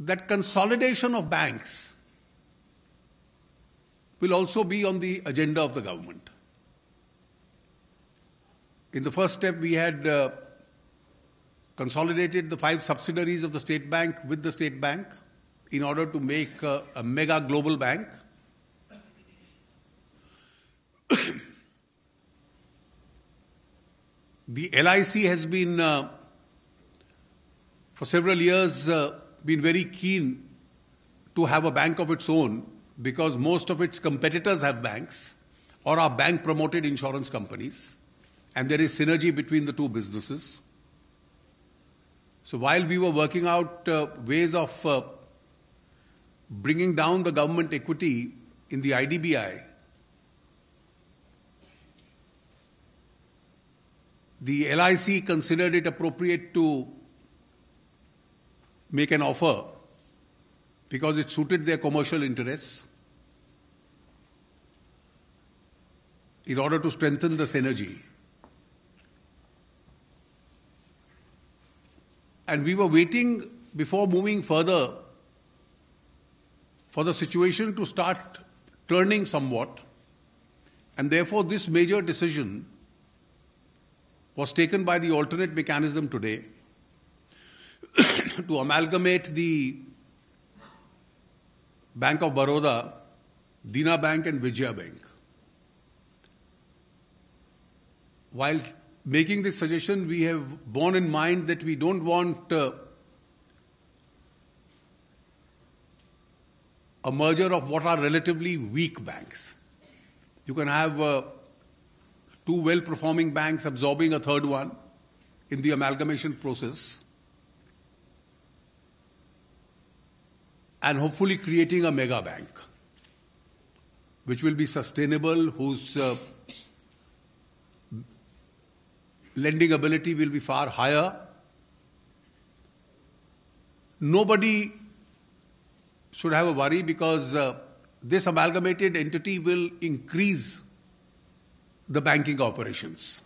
that consolidation of banks will also be on the agenda of the government. In the first step, we had uh, consolidated the five subsidiaries of the State Bank with the State Bank in order to make uh, a mega global bank. the LIC has been, uh, for several years, uh, been very keen to have a bank of its own because most of its competitors have banks or are bank promoted insurance companies, and there is synergy between the two businesses. So while we were working out uh, ways of uh, bringing down the government equity in the IDBI, the LIC considered it appropriate to make an offer because it suited their commercial interests in order to strengthen the synergy. And we were waiting before moving further for the situation to start turning somewhat. And therefore, this major decision was taken by the alternate mechanism today to amalgamate the Bank of Baroda, Dena Bank, and Vijaya Bank. While making this suggestion, we have borne in mind that we don't want uh, a merger of what are relatively weak banks. You can have uh, two well performing banks absorbing a third one in the amalgamation process and hopefully creating a mega bank which will be sustainable, whose uh, lending ability will be far higher. Nobody should have a worry because uh, this amalgamated entity will increase the banking operations.